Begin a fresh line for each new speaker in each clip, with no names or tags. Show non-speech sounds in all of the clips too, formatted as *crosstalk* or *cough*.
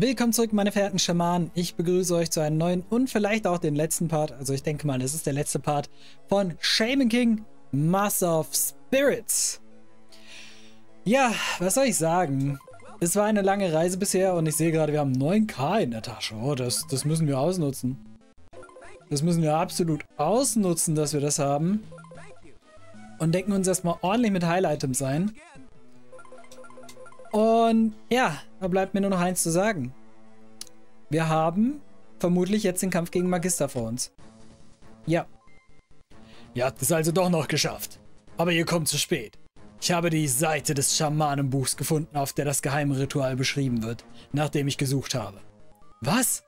Willkommen zurück, meine verehrten Schamanen. Ich begrüße euch zu einem neuen und vielleicht auch den letzten Part, also ich denke mal, es ist der letzte Part von Shaman King Master of Spirits. Ja, was soll ich sagen? Es war eine lange Reise bisher und ich sehe gerade, wir haben 9k in der Tasche. Oh, das, das müssen wir ausnutzen. Das müssen wir absolut ausnutzen, dass wir das haben. Und denken uns erstmal ordentlich mit Heil-Items ein. Und ja, da bleibt mir nur noch eins zu sagen. Wir haben vermutlich jetzt den Kampf gegen Magister vor uns. Ja.
Ihr habt es also doch noch geschafft. Aber ihr kommt zu spät. Ich habe die Seite des Schamanenbuchs gefunden, auf der das geheime Ritual beschrieben wird, nachdem ich gesucht habe.
Was?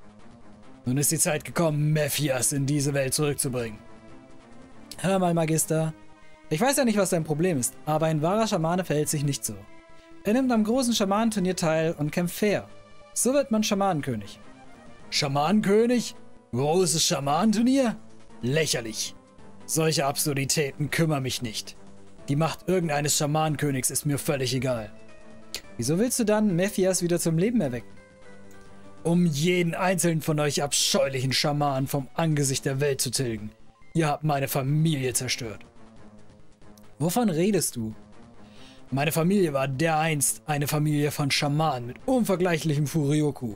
Nun ist die Zeit gekommen, Mephias in diese Welt zurückzubringen.
Hör mal, Magister. Ich weiß ja nicht, was dein Problem ist, aber ein wahrer Schamane verhält sich nicht so. Er nimmt am großen Schamanenturnier teil und kämpft fair. So wird man Schamanenkönig.
Schamanenkönig? Großes Schamanenturnier? Lächerlich. Solche Absurditäten kümmern mich nicht. Die Macht irgendeines Schamanenkönigs ist mir völlig egal.
Wieso willst du dann Mephias wieder zum Leben erwecken?
Um jeden einzelnen von euch abscheulichen Schamanen vom Angesicht der Welt zu tilgen. Ihr habt meine Familie zerstört.
Wovon redest du?
Meine Familie war dereinst eine Familie von Schamanen mit unvergleichlichem Furioku.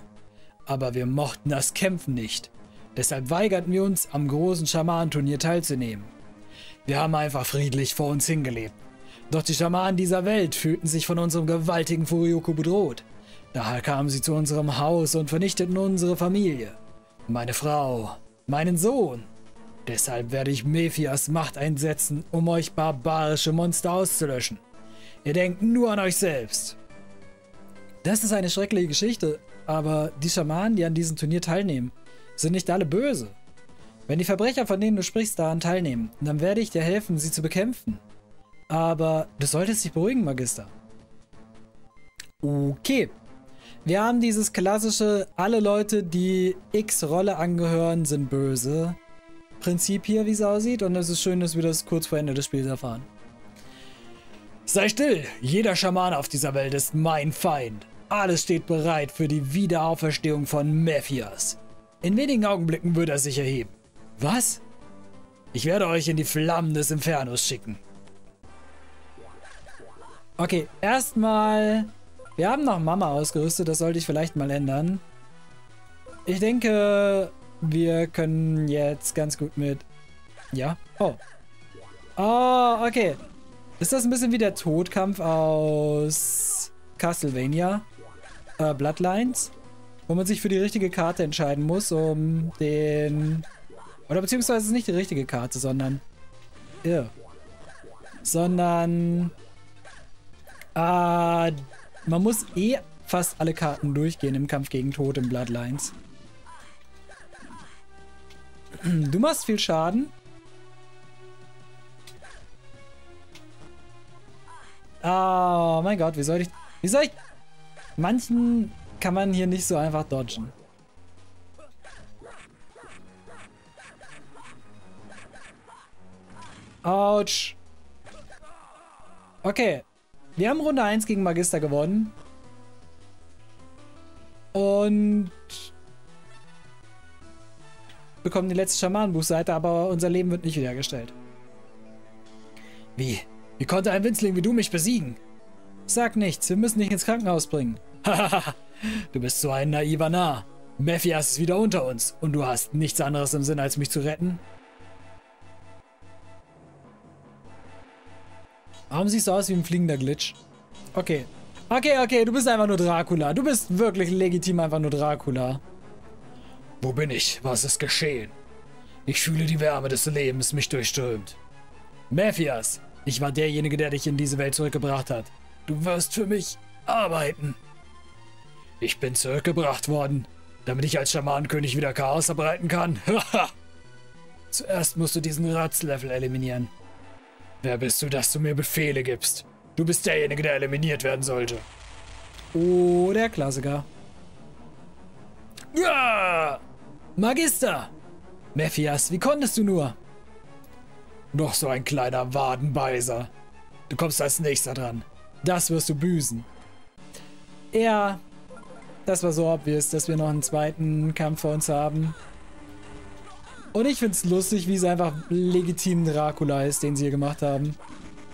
Aber wir mochten das Kämpfen nicht. Deshalb weigerten wir uns, am großen Schamanenturnier teilzunehmen. Wir haben einfach friedlich vor uns hingelebt. Doch die Schamanen dieser Welt fühlten sich von unserem gewaltigen Furioku bedroht. Daher kamen sie zu unserem Haus und vernichteten unsere Familie. Meine Frau, meinen Sohn. Deshalb werde ich Mephias Macht einsetzen, um euch barbarische Monster auszulöschen. Ihr denkt nur an euch selbst.
Das ist eine schreckliche Geschichte, aber die Schamanen, die an diesem Turnier teilnehmen, sind nicht alle böse. Wenn die Verbrecher, von denen du sprichst, daran teilnehmen, dann werde ich dir helfen, sie zu bekämpfen. Aber du solltest dich beruhigen, Magister. Okay. Wir haben dieses klassische, alle Leute, die X-Rolle angehören, sind böse. Prinzip hier, wie es aussieht. Und es ist schön, dass wir das kurz vor Ende des Spiels erfahren.
Sei still! Jeder Schamane auf dieser Welt ist mein Feind. Alles steht bereit für die Wiederauferstehung von Mephias. In wenigen Augenblicken wird er sich erheben.
Was?
Ich werde euch in die Flammen des Infernos schicken.
Okay, erstmal... Wir haben noch Mama ausgerüstet, das sollte ich vielleicht mal ändern. Ich denke, wir können jetzt ganz gut mit... Ja? Oh. Oh, okay. Ist das ein bisschen wie der Todkampf aus Castlevania? Äh, Bloodlines? Wo man sich für die richtige Karte entscheiden muss, um den... Oder beziehungsweise es nicht die richtige Karte, sondern... Irr. Sondern... Äh, man muss eh fast alle Karten durchgehen im Kampf gegen Tod in Bloodlines. *clears throat* Du machst viel Schaden. Oh mein Gott, wie soll ich... Wie soll ich... Manchen kann man hier nicht so einfach dodgen. Autsch. Okay. Wir haben Runde 1 gegen Magister gewonnen. Und bekommen die letzte Schamanenbuchseite, aber unser Leben wird nicht wiederhergestellt.
Wie? Wie konnte ein Winzling wie du mich besiegen?
Sag nichts, wir müssen dich ins Krankenhaus bringen.
Hahaha, *laughs* du bist so ein naiver Narr. Mephias ist wieder unter uns und du hast nichts anderes im Sinn, als mich zu retten?
Warum siehst du aus wie ein fliegender Glitch? Okay. Okay, okay, du bist einfach nur Dracula. Du bist wirklich legitim einfach nur Dracula.
Wo bin ich? Was ist geschehen? Ich fühle die Wärme des Lebens mich durchströmt. Mephias, ich war derjenige, der dich in diese Welt zurückgebracht hat. Du wirst für mich arbeiten. Ich bin zurückgebracht worden, damit ich als Schamanenkönig wieder Chaos verbreiten kann. *laughs* Zuerst musst du diesen Ratzlevel eliminieren. Wer bist du, dass du mir Befehle gibst? Du bist derjenige, der eliminiert werden sollte.
Oh, der Klassiker.
Ja! Magister!
Mephias, wie konntest du nur?
Noch so ein kleiner Wadenbeißer. Du kommst als nächster dran. Das wirst du büßen.
Er Das war so obvious, dass wir noch einen zweiten Kampf vor uns haben. Und ich find's lustig, wie es einfach legitim Dracula ist, den sie hier gemacht haben.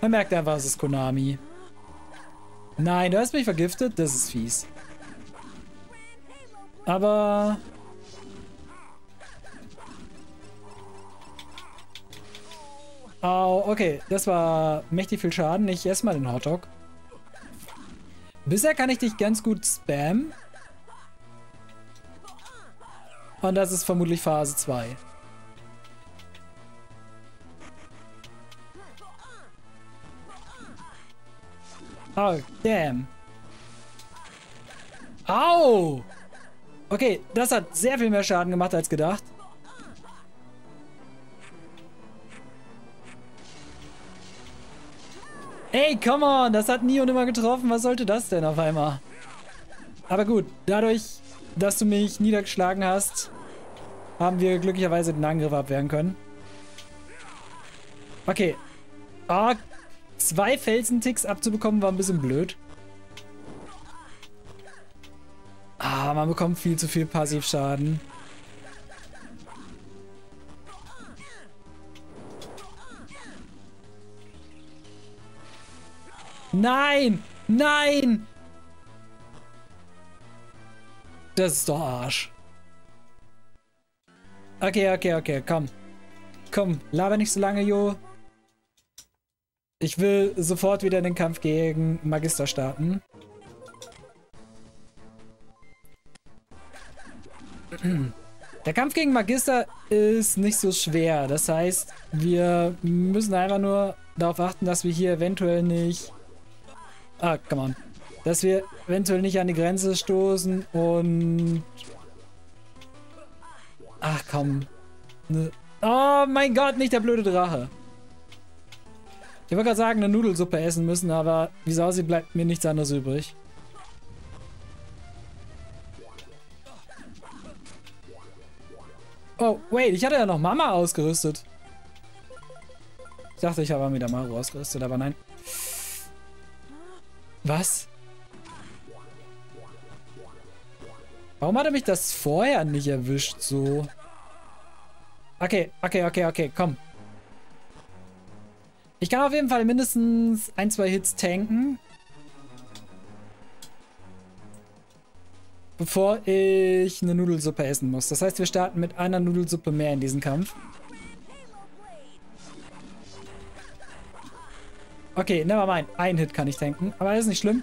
Man merkt einfach, es ist Konami. Nein, du hast mich vergiftet? Das ist fies. Aber... Au, okay. Das war mächtig viel Schaden. Ich esse mal den Hotdog. Bisher kann ich dich ganz gut spammen. Und das ist vermutlich Phase 2. Oh, damn. Au! Okay, das hat sehr viel mehr Schaden gemacht als gedacht. Ey, come on, das hat nie und immer getroffen. Was sollte das denn auf einmal? Aber gut, dadurch, dass du mich niedergeschlagen hast, haben wir glücklicherweise den Angriff abwehren können. Okay. Ah, zwei Felsenticks abzubekommen war ein bisschen blöd. Ah, man bekommt viel zu viel Passivschaden. Nein! Nein! Das ist doch Arsch. Okay, okay, okay, komm. Komm, laber nicht so lange, Jo. Ich will sofort wieder den Kampf gegen Magister starten. *clears throat* Der Kampf gegen Magister ist nicht so schwer. Das heißt, wir müssen einfach nur darauf achten, dass wir hier eventuell nicht... Ah, come on. Dass wir eventuell nicht an die Grenze stoßen und... Ach komm. Ne oh mein Gott, nicht der blöde Drache. Ich wollte gerade sagen, eine Nudelsuppe essen müssen, aber wie es aussieht, bleibt mir nichts anderes übrig. Oh, wait, ich hatte ja noch Mama ausgerüstet. Ich dachte, ich habe wieder Maru ausgerüstet, aber nein. Was? Warum hat er mich das vorher nicht erwischt, so? Okay, okay, okay, okay, komm. Ich kann auf jeden Fall mindestens ein, zwei Hits tanken. Bevor ich eine Nudelsuppe essen muss. Das heißt, wir starten mit einer Nudelsuppe mehr in diesen Kampf. Okay, nevermind. Ein Hit kann ich tanken. Aber ist nicht schlimm.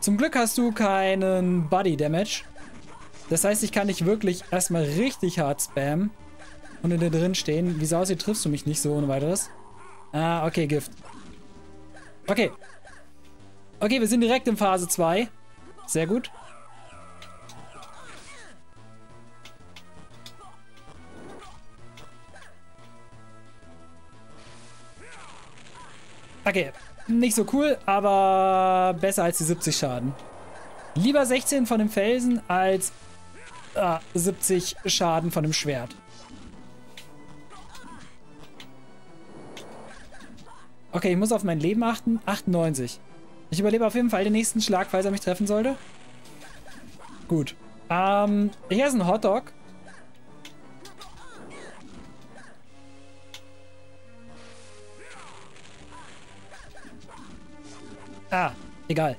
Zum Glück hast du keinen Body Damage. Das heißt, ich kann dich wirklich erstmal richtig hart spammen und in der drin stehen. Wie aussieht, triffst du mich nicht so ohne weiteres. Ah, okay, Gift. Okay. Okay, wir sind direkt in Phase 2. Sehr gut. Okay, nicht so cool, aber besser als die 70 Schaden. Lieber 16 von dem Felsen als äh, 70 Schaden von dem Schwert. Okay, ich muss auf mein Leben achten. 98. Ich überlebe auf jeden Fall den nächsten Schlag, falls er mich treffen sollte. Gut. Ähm, hier ist ein Hotdog. Ah, egal.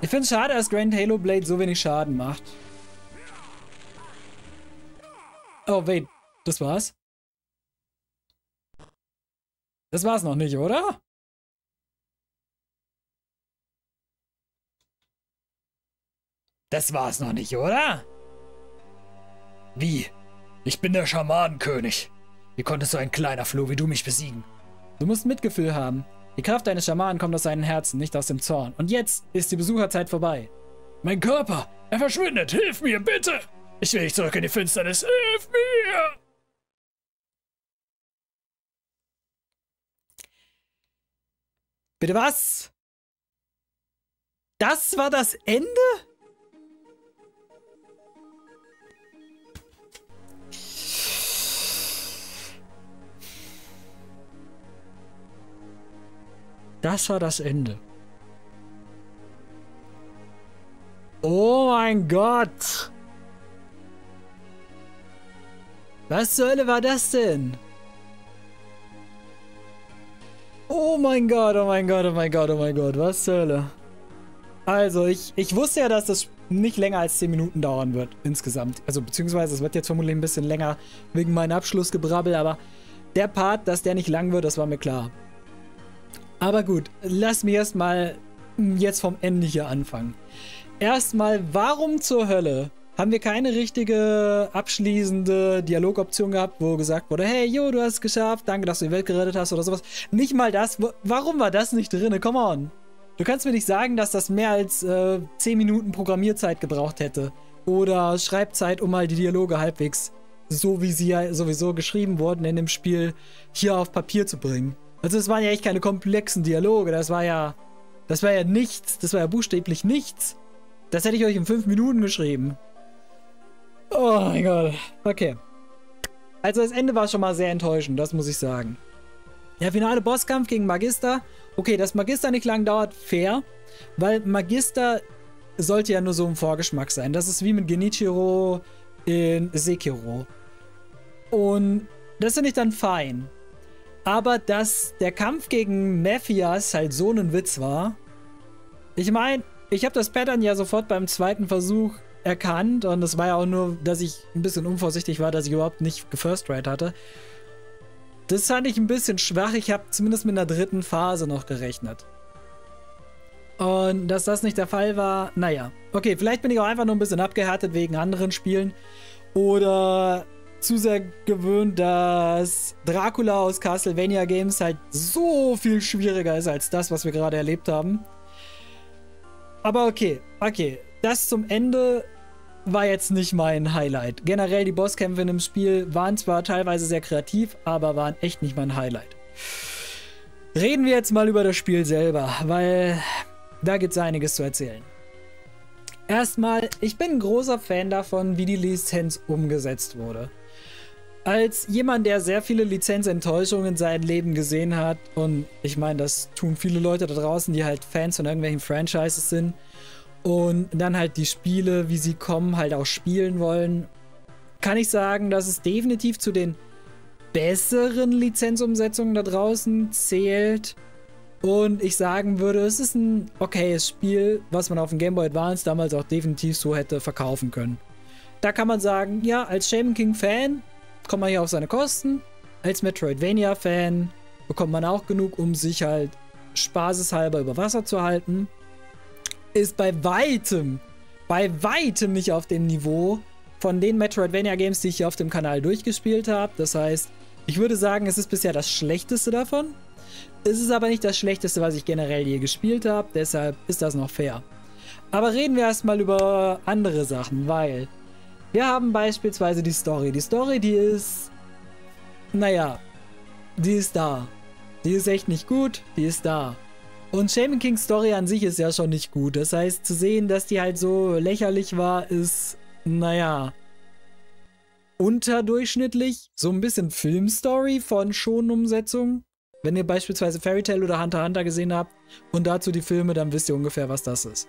Ich finde es schade, dass Grand Halo Blade so wenig Schaden macht. Oh, wait. Das war's? Das war's noch nicht, oder? Das war's noch nicht, oder? Wie? Ich bin der Schamanenkönig. Wie konnte so ein kleiner Floh wie du mich besiegen? Du musst Mitgefühl haben. Die Kraft deines Schamanen kommt aus seinem Herzen, nicht aus dem Zorn. Und jetzt ist die Besucherzeit vorbei. Mein Körper, er verschwindet. Hilf mir, bitte. Ich will nicht zurück in die Finsternis. Hilf mir. Bitte was? Das war das Ende? Das war das Ende. Oh mein Gott! Was zur Hölle war das denn? Oh mein Gott, oh mein Gott, oh mein Gott, oh mein Gott, was zur Hölle? Also, ich, ich wusste ja, dass das nicht länger als 10 Minuten dauern wird, insgesamt. Also, beziehungsweise, es wird jetzt vermutlich ein bisschen länger wegen meinem Abschlussgebrabbel, aber der Part, dass der nicht lang wird, das war mir klar. Aber gut, lass mir erstmal jetzt vom Ende hier anfangen. Erstmal, warum zur Hölle haben wir keine richtige abschließende Dialogoption gehabt, wo gesagt wurde, hey, jo, du hast es geschafft, danke, dass du die Welt gerettet hast oder sowas. Nicht mal das. Warum war das nicht drin? Come on. Du kannst mir nicht sagen, dass das mehr als äh, 10 Minuten Programmierzeit gebraucht hätte. Oder Schreibzeit, um mal die Dialoge halbwegs, so wie sie ja sowieso geschrieben wurden in dem Spiel, hier auf Papier zu bringen. Also es waren ja echt keine komplexen Dialoge. Das war ja. Das war ja nichts. Das war ja buchstäblich nichts. Das hätte ich euch in 5 Minuten geschrieben. Oh mein Gott. Okay. Also das Ende war schon mal sehr enttäuschend, das muss ich sagen. Der finale Bosskampf gegen Magister. Okay, dass Magister nicht lang dauert, fair. Weil Magister sollte ja nur so ein Vorgeschmack sein. Das ist wie mit Genichiro in Sekiro. Und das finde ich dann fein. Aber dass der Kampf gegen Mephias halt so ein Witz war. Ich meine, ich habe das Pattern ja sofort beim zweiten Versuch erkannt und es war ja auch nur, dass ich ein bisschen unvorsichtig war, dass ich überhaupt nicht gefirst Rate hatte. Das fand ich ein bisschen schwach. Ich habe zumindest mit einer dritten Phase noch gerechnet. Und dass das nicht der Fall war, naja. Okay, vielleicht bin ich auch einfach nur ein bisschen abgehärtet wegen anderen Spielen. Oder zu sehr gewöhnt, dass Dracula aus Castlevania Games halt so viel schwieriger ist als das, was wir gerade erlebt haben. Aber okay, okay. Das zum Ende war jetzt nicht mein Highlight. Generell die Bosskämpfe in dem Spiel waren zwar teilweise sehr kreativ, aber waren echt nicht mein Highlight. Reden wir jetzt mal über das Spiel selber, weil da gibt es einiges zu erzählen. Erstmal, ich bin ein großer Fan davon, wie die Lizenz umgesetzt wurde. Als jemand, der sehr viele Lizenzenttäuschungen in seinem Leben gesehen hat, und ich meine, das tun viele Leute da draußen, die halt Fans von irgendwelchen Franchises sind, und dann halt die Spiele, wie sie kommen, halt auch spielen wollen, kann ich sagen, dass es definitiv zu den besseren Lizenzumsetzungen da draußen zählt. Und ich sagen würde, es ist ein okayes Spiel, was man auf dem Game Boy Advance damals auch definitiv so hätte verkaufen können. Da kann man sagen, ja, als Shaman King Fan kommt man hier auf seine Kosten. Als Metroidvania Fan bekommt man auch genug, um sich halt spaßeshalber über Wasser zu halten ist bei weitem, bei weitem nicht auf dem Niveau von den Metroidvania-Games, die ich hier auf dem Kanal durchgespielt habe. Das heißt, ich würde sagen, es ist bisher das schlechteste davon. Es ist aber nicht das schlechteste, was ich generell je gespielt habe, deshalb ist das noch fair. Aber reden wir erstmal über andere Sachen, weil wir haben beispielsweise die Story. Die Story, die ist, naja, die ist da. Die ist echt nicht gut, die ist da. Und Shaman Kings Story an sich ist ja schon nicht gut. Das heißt, zu sehen, dass die halt so lächerlich war, ist, naja, unterdurchschnittlich. So ein bisschen Filmstory von Schon-Umsetzung. Wenn ihr beispielsweise Fairy Tail oder Hunter x Hunter gesehen habt und dazu die Filme, dann wisst ihr ungefähr, was das ist.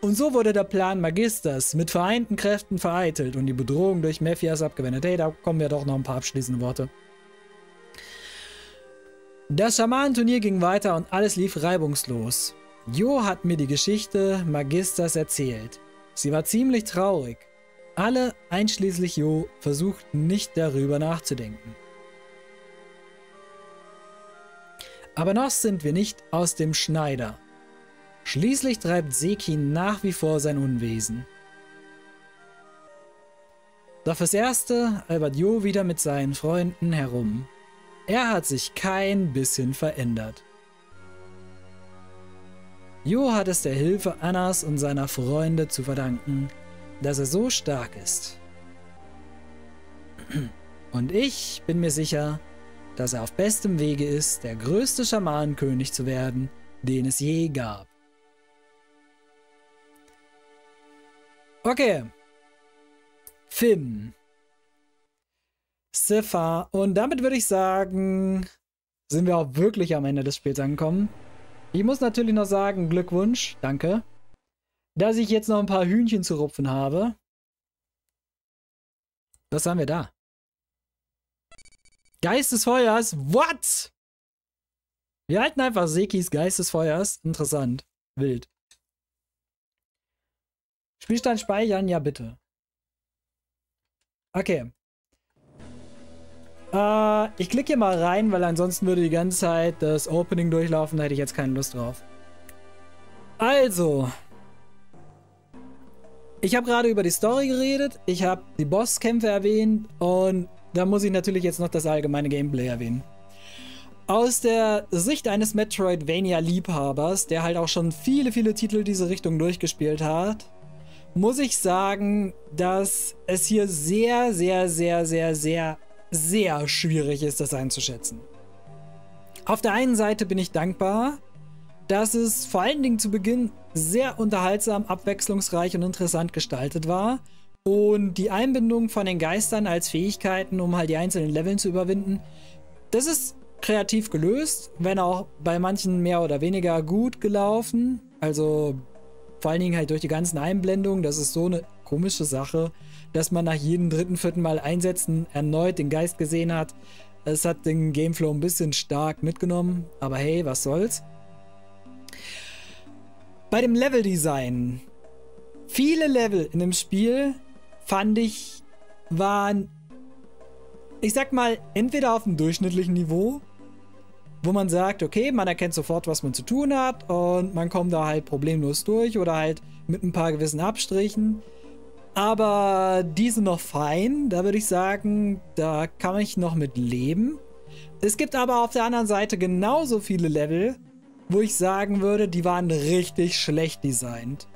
Und so wurde der Plan Magisters mit vereinten Kräften vereitelt und die Bedrohung durch Mephias abgewendet. Hey, da kommen ja doch noch ein paar abschließende Worte. Das Schamanenturnier ging weiter und alles lief reibungslos. Jo hat mir die Geschichte Magisters erzählt. Sie war ziemlich traurig. Alle, einschließlich Jo, versuchten nicht darüber nachzudenken. Aber noch sind wir nicht aus dem Schneider. Schließlich treibt Sekin nach wie vor sein Unwesen. Doch fürs Erste albert Jo wieder mit seinen Freunden herum. Er hat sich kein bisschen verändert. Jo hat es der Hilfe Annas und seiner Freunde zu verdanken, dass er so stark ist. Und ich bin mir sicher, dass er auf bestem Wege ist, der größte Schamanenkönig zu werden, den es je gab. Okay. Finn. Ziffer. Und damit würde ich sagen, sind wir auch wirklich am Ende des Spiels angekommen. Ich muss natürlich noch sagen, Glückwunsch, danke. dass ich jetzt noch ein paar Hühnchen zu rupfen habe. Was haben wir da? Geist des Feuers? What? Wir halten einfach Sekis Geist des Feuers. Interessant. Wild. Spielstand speichern? Ja, bitte. Okay. Äh, ich klicke hier mal rein, weil ansonsten würde die ganze Zeit das Opening durchlaufen. Da hätte ich jetzt keine Lust drauf. Also. Ich habe gerade über die Story geredet. Ich habe die Bosskämpfe erwähnt. Und da muss ich natürlich jetzt noch das allgemeine Gameplay erwähnen. Aus der Sicht eines Metroidvania-Liebhabers, der halt auch schon viele, viele Titel diese Richtung durchgespielt hat, muss ich sagen, dass es hier sehr, sehr, sehr, sehr, sehr, sehr schwierig ist, das einzuschätzen. Auf der einen Seite bin ich dankbar, dass es vor allen Dingen zu Beginn sehr unterhaltsam, abwechslungsreich und interessant gestaltet war. Und die Einbindung von den Geistern als Fähigkeiten, um halt die einzelnen Leveln zu überwinden, das ist kreativ gelöst, wenn auch bei manchen mehr oder weniger gut gelaufen. Also vor allen Dingen halt durch die ganzen Einblendungen, das ist so eine komische Sache, dass man nach jedem dritten, vierten Mal einsetzen erneut den Geist gesehen hat. Es hat den Gameflow ein bisschen stark mitgenommen, aber hey, was soll's. Bei dem Leveldesign. Viele Level in dem Spiel fand ich waren, ich sag mal, entweder auf dem durchschnittlichen Niveau, wo man sagt, okay, man erkennt sofort, was man zu tun hat und man kommt da halt problemlos durch oder halt mit ein paar gewissen Abstrichen. Aber diese noch fein, da würde ich sagen, da kann ich noch mit leben. Es gibt aber auf der anderen Seite genauso viele Level, wo ich sagen würde, die waren richtig schlecht designt.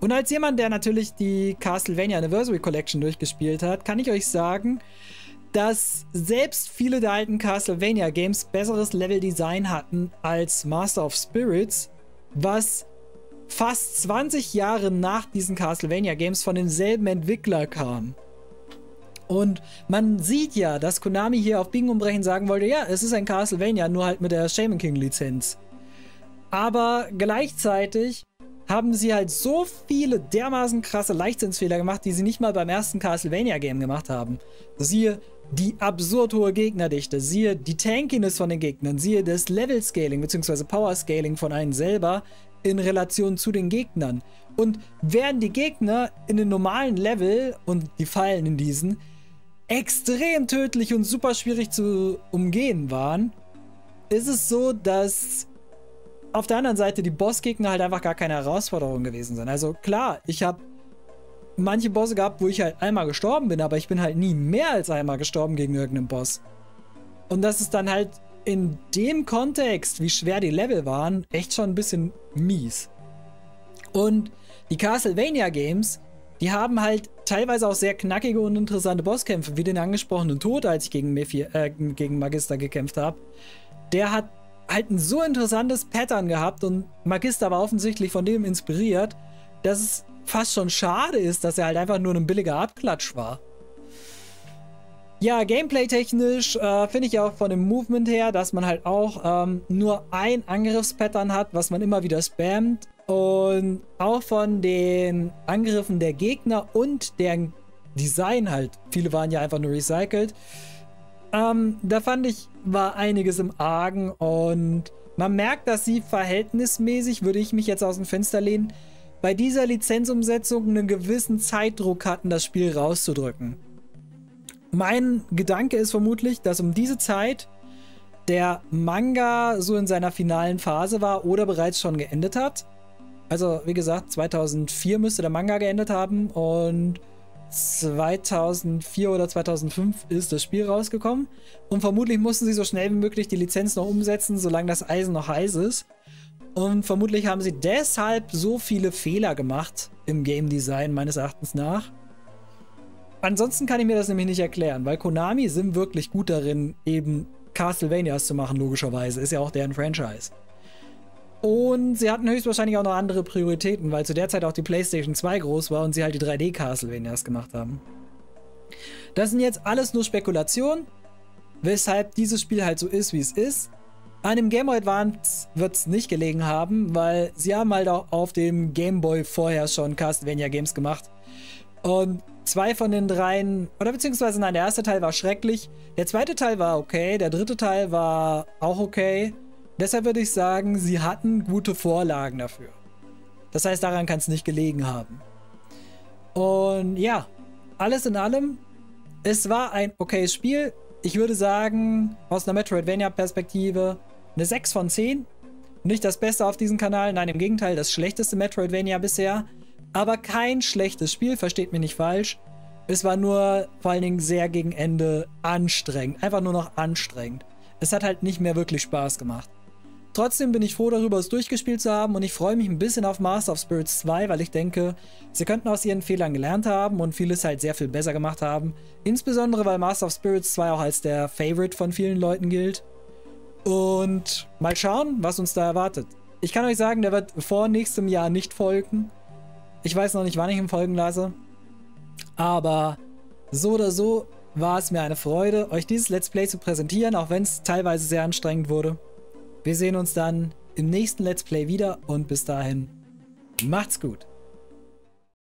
Und als jemand, der natürlich die Castlevania Anniversary Collection durchgespielt hat, kann ich euch sagen, dass selbst viele der alten Castlevania Games besseres Leveldesign hatten als Master of Spirits, was fast 20 Jahre nach diesen Castlevania Games von demselben Entwickler kam. Und man sieht ja, dass Konami hier auf Bing umbrechen sagen wollte, ja, es ist ein Castlevania, nur halt mit der Shaman King Lizenz. Aber gleichzeitig haben sie halt so viele dermaßen krasse Leichtsinnsfehler gemacht, die sie nicht mal beim ersten Castlevania Game gemacht haben. Siehe die absurd hohe Gegnerdichte, siehe die Tankiness von den Gegnern, siehe das Level Scaling bzw. Power Scaling von einem selber in Relation zu den Gegnern. Und während die Gegner in den normalen Level und die Fallen in diesen extrem tödlich und super schwierig zu umgehen waren, ist es so, dass auf der anderen Seite die Bossgegner halt einfach gar keine Herausforderung gewesen sind. Also klar, ich habe manche Bosse gehabt, wo ich halt einmal gestorben bin, aber ich bin halt nie mehr als einmal gestorben gegen irgendeinen Boss. Und das ist dann halt in dem Kontext, wie schwer die Level waren, echt schon ein bisschen mies. Und die Castlevania Games, die haben halt teilweise auch sehr knackige und interessante Bosskämpfe, wie den angesprochenen Tod, als ich gegen, Mephi äh, gegen Magister gekämpft habe. Der hat halt ein so interessantes Pattern gehabt und Magister war offensichtlich von dem inspiriert, dass es fast schon schade ist, dass er halt einfach nur ein billiger Abklatsch war. Ja, gameplay-technisch äh, finde ich auch von dem Movement her, dass man halt auch ähm, nur ein Angriffspattern hat, was man immer wieder spammt. Und auch von den Angriffen der Gegner und deren Design halt. Viele waren ja einfach nur recycelt. Ähm, da fand ich, war einiges im Argen und man merkt, dass sie verhältnismäßig, würde ich mich jetzt aus dem Fenster lehnen, bei dieser Lizenzumsetzung einen gewissen Zeitdruck hatten, das Spiel rauszudrücken. Mein Gedanke ist vermutlich, dass um diese Zeit der Manga so in seiner finalen Phase war oder bereits schon geendet hat. Also, wie gesagt, 2004 müsste der Manga geendet haben und 2004 oder 2005 ist das Spiel rausgekommen. Und vermutlich mussten sie so schnell wie möglich die Lizenz noch umsetzen, solange das Eisen noch heiß ist. Und vermutlich haben sie deshalb so viele Fehler gemacht im Game Design, meines Erachtens nach. Ansonsten kann ich mir das nämlich nicht erklären, weil Konami sind wirklich gut darin, eben Castlevanias zu machen, logischerweise. Ist ja auch deren Franchise. Und sie hatten höchstwahrscheinlich auch noch andere Prioritäten, weil zu der Zeit auch die PlayStation 2 groß war und sie halt die 3D-Castlevanias gemacht haben. Das sind jetzt alles nur Spekulationen, weshalb dieses Spiel halt so ist, wie es ist. An dem Game Boy Advance wird es nicht gelegen haben, weil sie haben halt auch auf dem Game Boy vorher schon Castlevania Games gemacht. Und zwei von den dreien, oder beziehungsweise nein, der erste Teil war schrecklich, der zweite Teil war okay, der dritte Teil war auch okay. Deshalb würde ich sagen, sie hatten gute Vorlagen dafür. Das heißt, daran kann es nicht gelegen haben. Und ja, alles in allem, es war ein okayes Spiel. Ich würde sagen, aus einer Metroidvania-Perspektive eine 6 von 10. Nicht das Beste auf diesem Kanal, nein, im Gegenteil, das schlechteste Metroidvania bisher. Aber kein schlechtes Spiel, versteht mich nicht falsch. Es war nur vor allen Dingen sehr gegen Ende anstrengend. Einfach nur noch anstrengend. Es hat halt nicht mehr wirklich Spaß gemacht. Trotzdem bin ich froh darüber, es durchgespielt zu haben und ich freue mich ein bisschen auf Master of Spirits 2, weil ich denke, sie könnten aus ihren Fehlern gelernt haben und vieles halt sehr viel besser gemacht haben. Insbesondere, weil Master of Spirits 2 auch als der Favorite von vielen Leuten gilt. Und mal schauen, was uns da erwartet. Ich kann euch sagen, der wird vor nächstem Jahr nicht folgen. Ich weiß noch nicht, wann ich ihn folgen lasse. Aber so oder so war es mir eine Freude, euch dieses Let's Play zu präsentieren, auch wenn es teilweise sehr anstrengend wurde. Wir sehen uns dann im nächsten Let's Play wieder und bis dahin macht's gut.